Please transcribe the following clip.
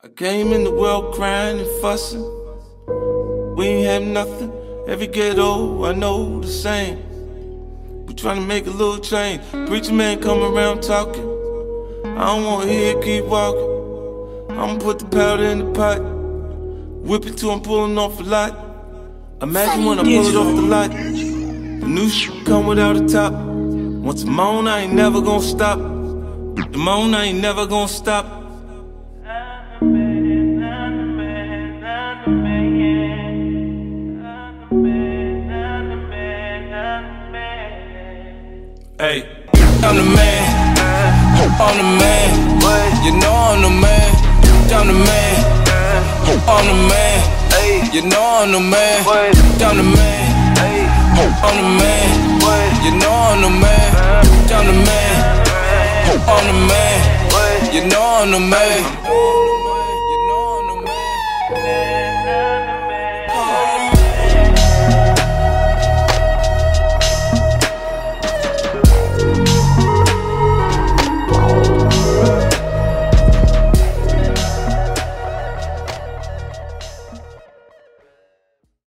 I came in the world crying and fussing. We ain't have nothing. Every ghetto I know the same. We trying to make a little change. Preacher man come around talking. I don't wanna hear it keep walking. I'ma put the powder in the pot. Whip it till I'm pulling off a lot. Imagine when I pull it off the lot. The new shit come without a top. Once I'm on, I ain't never gonna stop. The moan, I ain't never gonna stop. Hey, I'm the man. I'm the man. You know I'm the man. I'm the man. I'm the man. You know I'm the man. I'm the man. I'm the man. You know I'm the man. I'm the man. I'm the man. You know I'm the man.